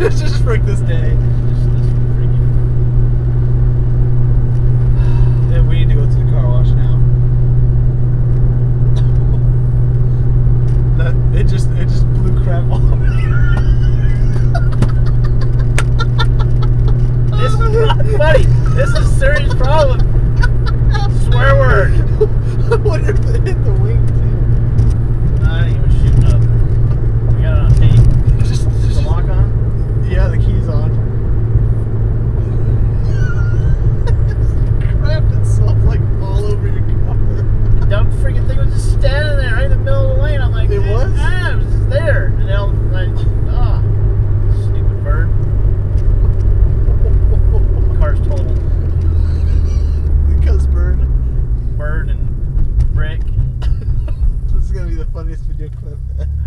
just for this day. funniest video clip.